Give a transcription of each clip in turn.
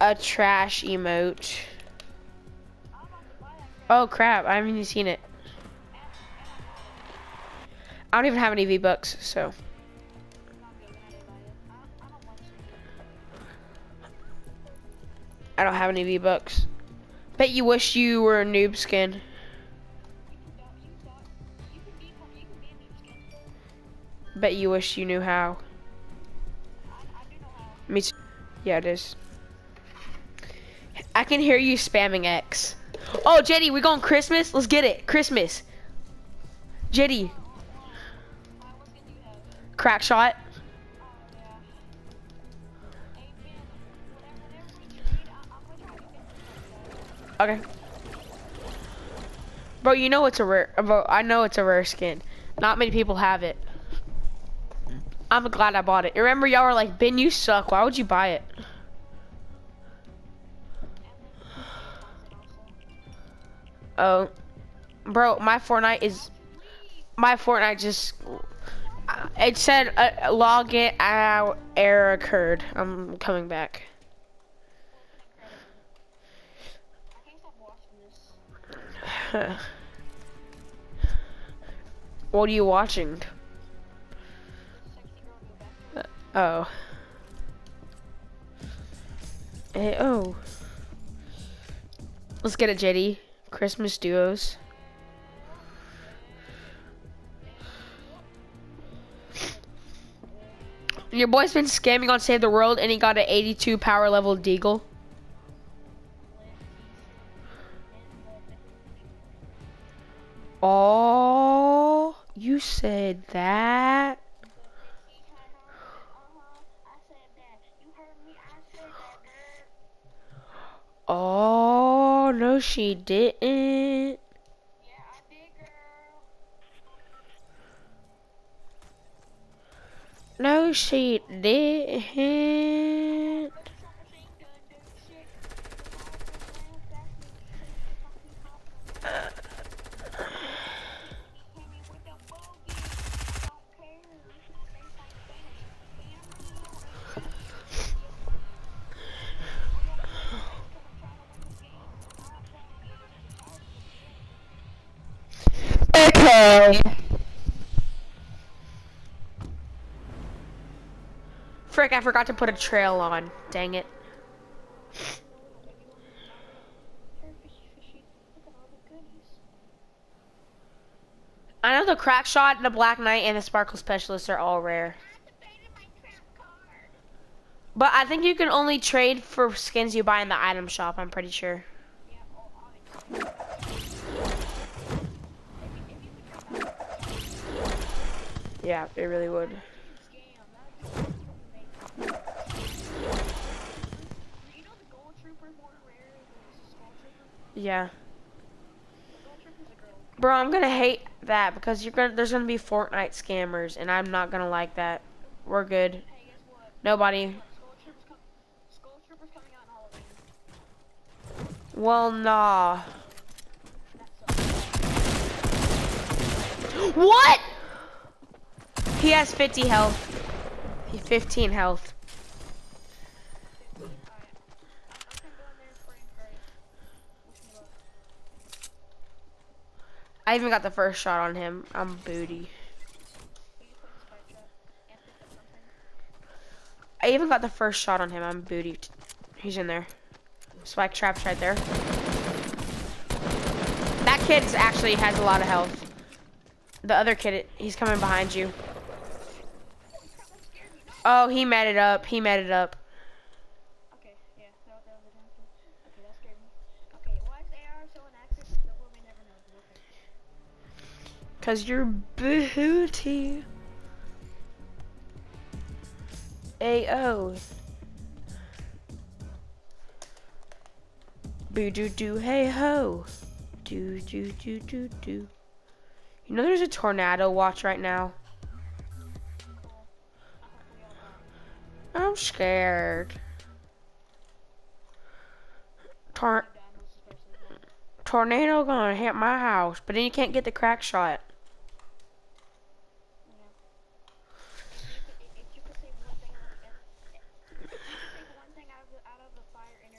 a trash emote. Oh crap, I haven't even seen it. I don't even have any V-Bucks, so. I don't have any V-Bucks. Bet you wish you were a noob skin. Bet you wish you knew how. Me too. Yeah, it is. I can hear you spamming X. Oh, Jetty, we going Christmas? Let's get it. Christmas. Jetty. Crack shot. Okay. Bro, you know it's a rare, bro, I know it's a rare skin. Not many people have it. I'm glad I bought it. Remember y'all were like, Ben, you suck. Why would you buy it? Oh, bro, my Fortnite is, my Fortnite just, it said uh, login error occurred. I'm coming back. what are you watching? Uh, oh. Hey, oh. Let's get it, JD. Christmas duos. Your boy's been scamming on Save the World and he got an 82 power level deagle. Oh, you said that? Oh, no she didn't. No, she didn't. Frick, I forgot to put a trail on. Dang it. I know the crack shot, and the black knight, and the sparkle specialist are all rare. But I think you can only trade for skins you buy in the item shop, I'm pretty sure. Yeah, it really would. Yeah. Bro, I'm gonna hate that because you're gonna there's gonna be Fortnite scammers and I'm not gonna like that. We're good. Nobody. Well, nah. What? He has 50 health. He 15 health. I even got the first shot on him. I'm booty. I even got the first shot on him. I'm booty. He's in there. Spike trap's right there. That kid actually has a lot of health. The other kid, he's coming behind you. Oh, he met it up. He met it up. Okay, yeah, that, that was a Okay, that scared me. Okay, why is AR so inactive? The world may never know. Okay. Cause you're booty. Ayo. Boo doo doo hey ho. Do do do do do. You know there's a tornado watch right now. I'm scared. Tor tornado gonna hit my house, but then you can't get the crack shot. If you could save one thing out of- if you could save one thing out of the- out of the fire in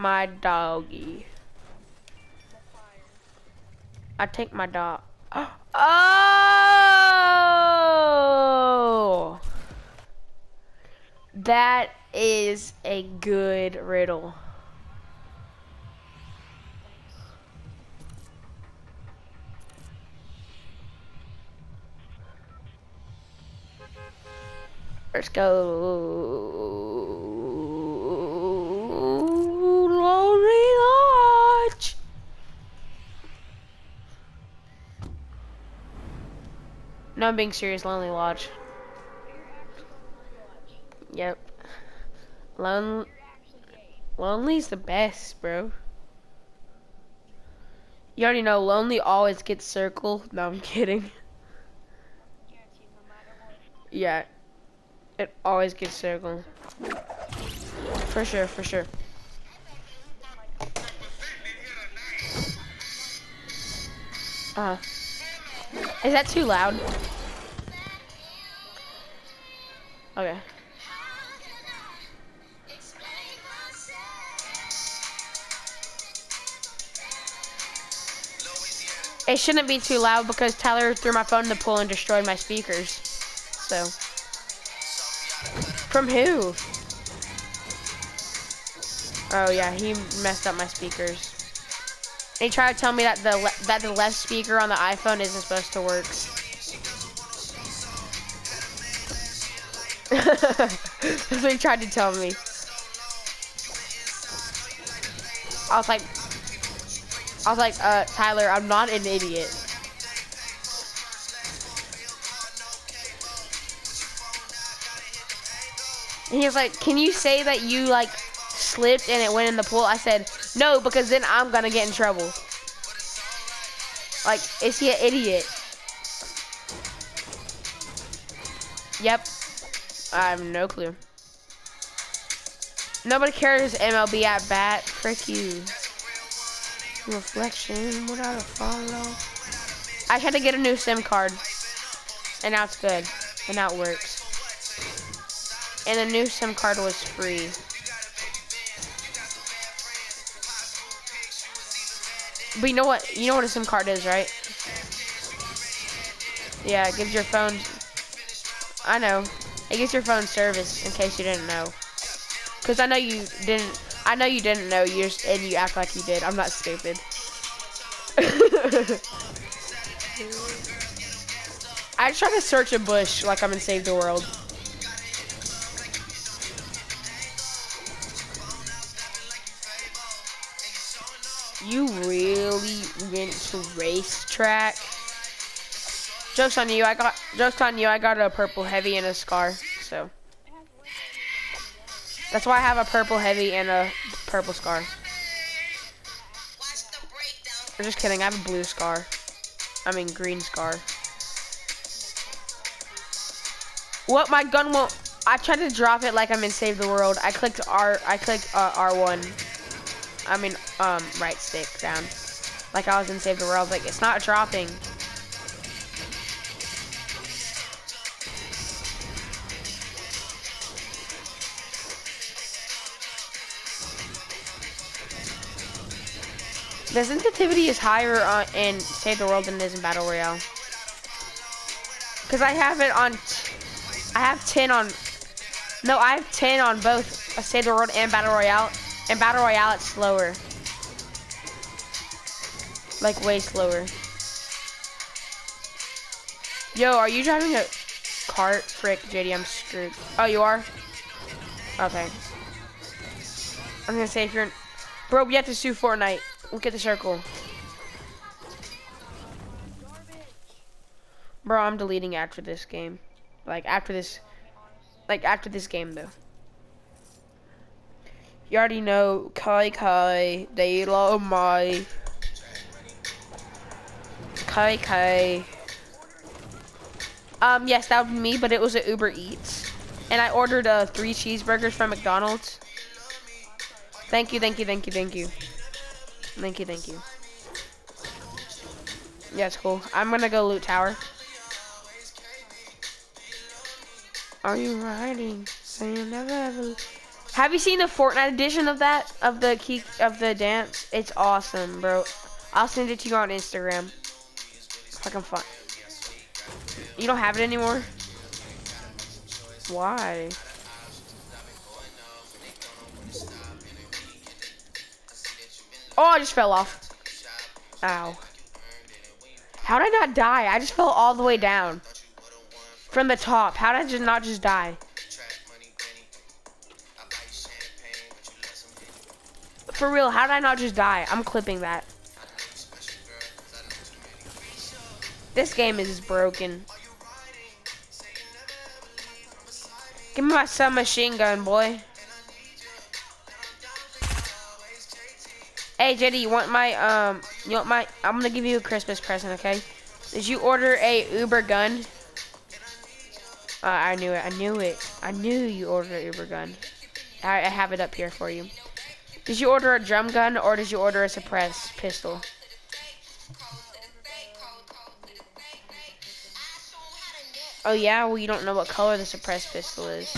my doggy. I take my dog. Oh! That is a good riddle. Let's go. No, I'm being serious. Lonely Lodge. Yep. Lon. Lonely's the best, bro. You already know Lonely always gets circle. No, I'm kidding. Yeah. It always gets circle. For sure, for sure. Uh. Is that too loud? Okay. It shouldn't be too loud because Tyler threw my phone in the pool and destroyed my speakers. So. From who? Oh yeah, he messed up my speakers. And he tried to tell me that the that the left speaker on the iPhone isn't supposed to work. That's what he tried to tell me. I was like, I was like, uh, Tyler, I'm not an idiot. And he was like, can you say that you like slipped and it went in the pool? I said, no, because then I'm gonna get in trouble. Like, is he an idiot? Yep. I have no clue. Nobody cares MLB at bat. Frick you. Reflection follow. I had to get a new SIM card. And now it's good. And now it works. And the new SIM card was free. But you know what? You know what a SIM card is, right? Yeah, it gives your phone. I know. It gives your phone service. In case you didn't know. Cause I know you didn't. I know you didn't know. You just, and you act like you did. I'm not stupid. I try to search a bush like I'm in Save the World. You really went to racetrack? Jokes on you, I got jokes on you, I got a purple heavy and a scar, so that's why I have a purple heavy and a purple scar. I'm just kidding, I have a blue scar. I mean green scar. What my gun won't I tried to drop it like I'm in Save the World. I clicked R I clicked uh, R1. I mean um right stick down. Like I was in Save the World. Like it's not dropping. The sensitivity is higher on, in Save the World than it is in Battle Royale. Cause I have it on, I have 10 on, no, I have 10 on both uh, Save the World and Battle Royale. In Battle Royale, it's slower. Like way slower. Yo, are you driving a cart? Frick, JD, I'm screwed. Oh, you are? Okay. I'm gonna say if you're, bro, we have to sue Fortnite. Look at the circle. Bro, I'm deleting after this game. Like after this, like after this game though. You already know Kai Kai, they love my Kai Kai. Um, yes, that be me, but it was at Uber Eats, and I ordered uh three cheeseburgers from McDonald's. Thank you, thank you, thank you, thank you, thank you, thank you. Yeah, it's cool. I'm gonna go loot tower. Are you riding? Saying never ever. Have you seen the Fortnite edition of that of the key of the dance? It's awesome, bro. I'll send it to you on Instagram. Fucking fun. You don't have it anymore? Why? Oh, I just fell off. Ow. How did I not die? I just fell all the way down. From the top. How did I just not just die? For real, how did I not just die? I'm clipping that. This game is broken. Give me my submachine gun, boy. Hey, JD, you want my, um, you want my, I'm gonna give you a Christmas present, okay? Did you order a Uber gun? Uh, I knew it, I knew it. I knew you ordered an Uber gun. I, I have it up here for you. Did you order a drum gun or did you order a suppressed pistol? Oh yeah, well you don't know what color the suppressed pistol is.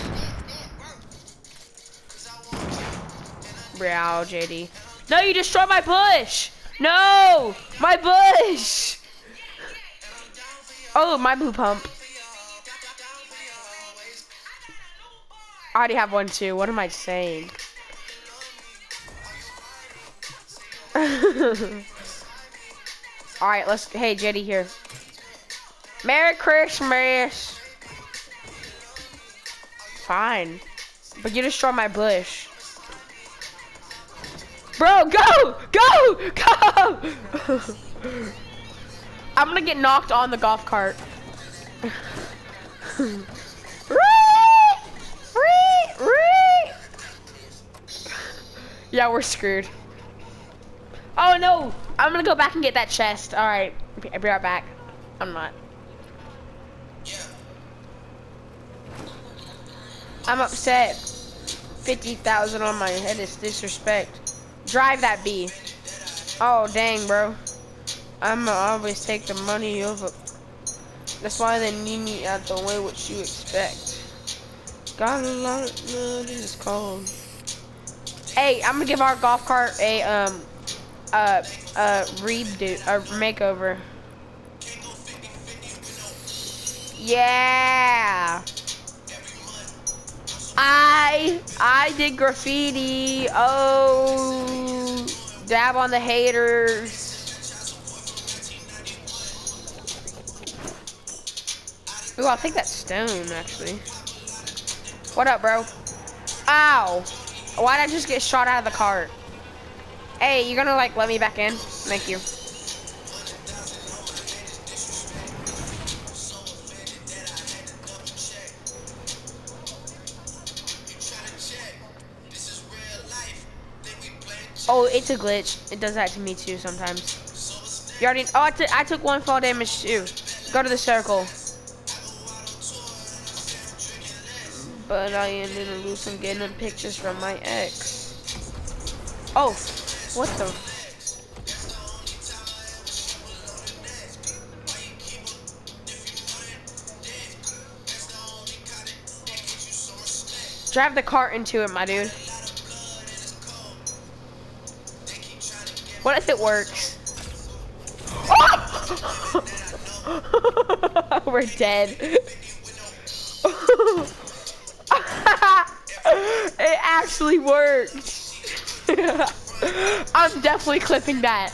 Brow, JD. No, you destroyed my bush! No! My bush! Oh, my blue pump. I already have one too. What am I saying? Alright, let's, hey, JD here. Merry Christmas! Fine. But you destroyed my bush. Bro, go! Go! Go! I'm gonna get knocked on the golf cart. yeah, we're screwed. Oh no! I'm gonna go back and get that chest. Alright, I'll be right back. I'm not. I'm upset. 50,000 on my head is disrespect. Drive that B. Oh, dang, bro. I'ma always take the money over. That's why they need me out the way what you expect. Got a lot of in this cold. Hey, I'm gonna give our golf cart a, um, uh, uh, redo, a makeover. Yeah. I I did graffiti. Oh, dab on the haters. Ooh, I'll take that stone actually. What up, bro? Ow! Why'd I just get shot out of the cart? Hey, you gonna like let me back in? Thank you. Oh, it's a glitch. It does that to me too sometimes. You already. Oh, I, I took one fall damage too. Go to the circle. But I ended up losing getting pictures from my ex. Oh, what the? Drive the cart into it, my dude. What if it works? Oh! We're dead. it actually worked. I'm definitely clipping that.